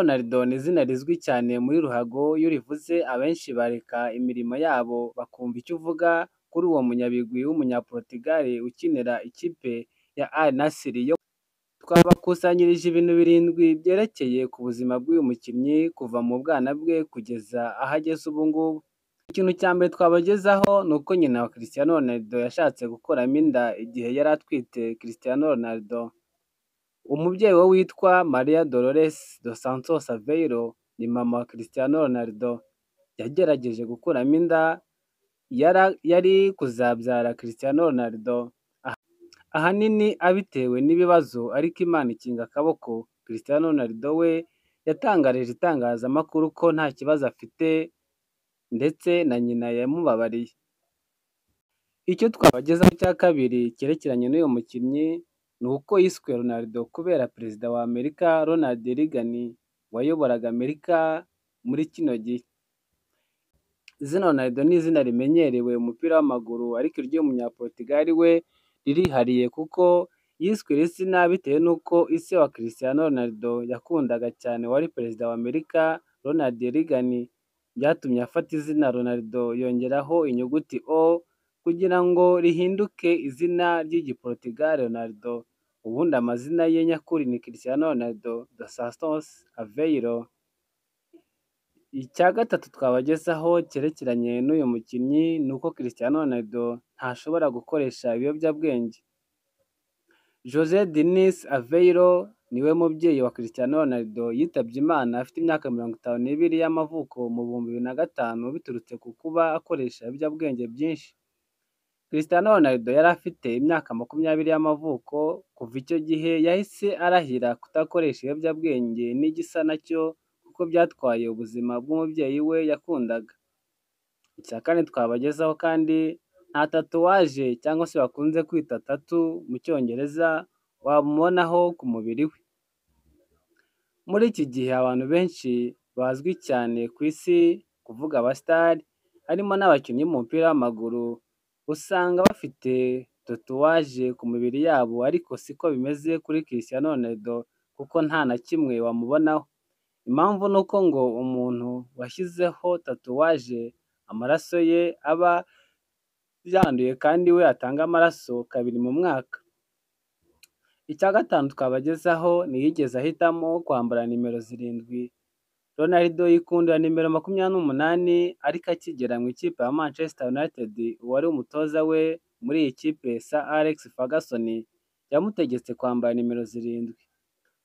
Ronaldo ni izina rizwi cyane muri ruhago, iyo urivuze abenshi bareka imirimo yabo bakumva icyo uvuga kuri uwo munyabigwi w'umunyaportugal ukinira ikipe ya Al Nassr yo twabakusanyirije ibintu birindwi byerekeye ku buzima bw'uyu mukinnyi kuva mu bwana bwe kugeza aho ageze ubu ngubu. Ikintu cya mbere twabagezaho ni uko nyina wa Cristiano Ronaldo yashatse gukuramo inda igihe yari atwite Cristiano Ronaldo. Umubyeyi we witwa Maria Dolores dos Santos Aveiro ni mama wa Cristiano Ronaldo. Yagerageje gukuramo inda yari kuzabyara Cristiano Ronaldo ahanini abitewe n'ibibazo ariko Imana ikinga akaboko, Cristiano Ronaldo we yatangarije itangazamakuru ko nta kibazo afite ndetse na nyina yamubabariye. Icyo twabagezaho cya kabiri cyerekeranye n'uyu mukinnyi ni uko yiswe Ronaldo kubera perezida wa Amerika Ronald Reagan wayoboraga Amerika muri kino gihe. Izina Ronaldo ni izina rimenyerewe mu mupira w'amaguru ariko iry'uyu munyaportugal we ririhariye kuko yiswe iri zina bitewe n'uko ise wa Cristiano Ronaldo yakundaga cyane wari perezida wa Amerika Ronald Reagan, byatumye afata izina Ronaldo yongeraho inyuguti O kugira ngo rihinduke izina ry'igiportugal Ronaldo, ubundi amazina ye nyakuri ni Cristiano Ronaldo dos Santos Aveiro. Icya gatatu twabagezaho cyerekeranye n'uyu mukinnyi ni uko Cristiano Ronaldo ntashobora gukoresha ibiyobyabwenge. Jose Diniz Aveiro ni we mubyeyi wa Cristiano Ronaldo yitabye Imana afite imyaka mirongo itanu n'ibiri y'amavuko mu bihumbi bibiri na gatanu biturutse ku kuba akoresha ibiyobyabwenge byinshi. Cristiano Ronaldo yari afite imyaka makumyabiri y'amavuko, kuva icyo gihe yahise arahira kudakoresha ibiyobyabwenge n'igisa na cyo kuko byatwaye ubuzima bw'umubyeyi we yakundaga. Icya kane twabagezaho kandi nta tatuwaje cyangwa se bakunze kwita tatu mu cyongereza wamubonaho ku mubiri we. Muri iki gihe abantu benshi bazwi cyane ku isi kuvuga abasitari harimo n'abakinnyi b'umupira w'amaguru usanga bafite tatuwaje ku mibiri yabo ariko siko bimeze kuri Cristiano Ronaldo kuko nta na kimwe wamubonaho. Impamvu ni uko ngo umuntu washyizeho tatuwaje amaraso ye aba yanduye kandi we atanga amaraso kabiri mu mwaka. Icya gatanu twabagezaho ni iyigeze ahitamo kwambara nimero zirindwi. Ronaldo yikundira nimero makumyabiri n'umunani ariko akigera mu ikipe ya Manchester United uwari umutoza we muri iyi kipe Sir Alex Ferguson yamutegetse kwambara nimero zirindwi.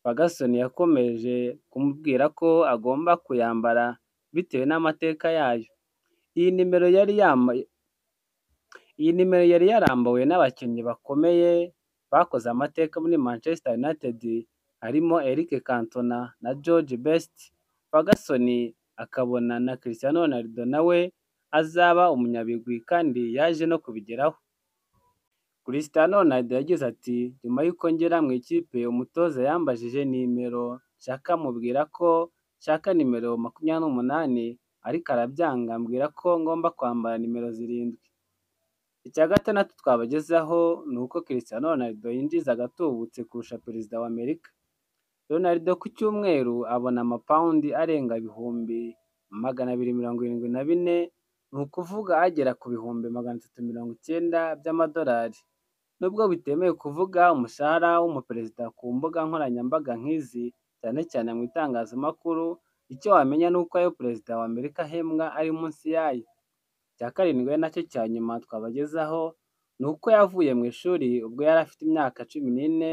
Ferguson yakomeje kumubwira ko agomba kuyambara bitewe n'amateka yayo. Iyi nimero yari yambaye iyi nimero yari yarambawe n'abakinnyi bakomeye bakoze amateka muri Manchester United harimo Eric Cantona na George Best. Ferguson akabona na Cristiano Ronaldo nawe azaba umunyabigwi kandi yaje no kubigeraho. Cristiano Ronaldo yagize ati nyuma y'uko ngera mu ikipe umutoza yambajije nimero nshaka mubwira ko nshaka nimero makumyabiri n'umunani ariko arabyanga ambwira ko ngomba kwambara nimero zirindwi. Icya gatandatu twabagezaho ni uko Cristiano Ronaldo yinjiza agatubutse kurusha perezida wa Amerika. Ronaldo ku cyumweru abona amapawundi arenga ibihumbi magana abiri mirongo irindwi na bine, ni ukuvuga agera ku bihumbi magana atatu mirongo icyenda by'amadolari. Nubwo bitemewe kuvuga umushahara w'umuperezida ku mbuga nkoranyambaga nk'izi, cyane cyane mu itangazamakuru, icyo wamenya ni uko ayo perezida Amerika ahembwa ari munsi yayo. Icya karindwi ari na cyo cya nyuma twabagezaho, ni uko yavuye mu ishuri ubwo yari afite imyaka cumi n'ine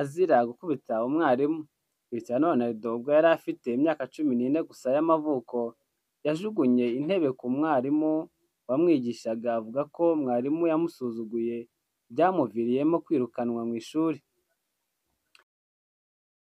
azira gukubita umwarimu. Cristiano Ronaldo ubwo yari afite imyaka cumi n'ine gusa y'amavuko, yajugunye intebe ku mwarimu wamwigishaga avuga ko mwarimu yamusuzuguye, byamuviriyemo kwirukanwa mu ishuri.